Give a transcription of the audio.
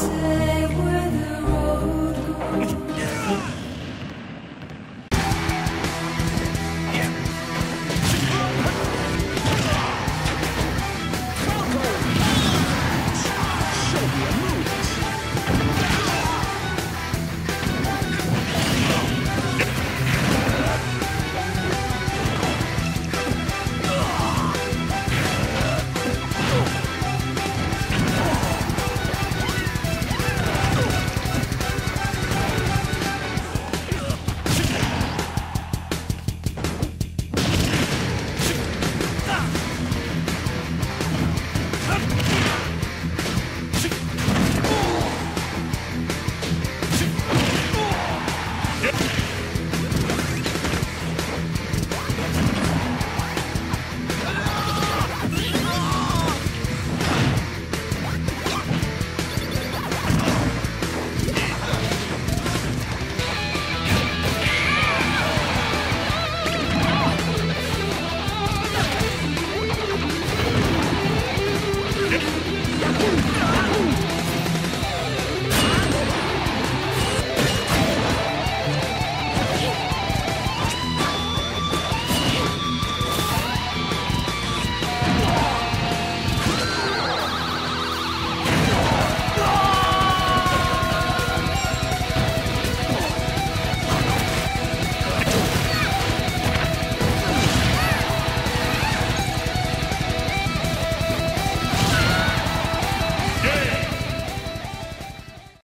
Say where the road goes.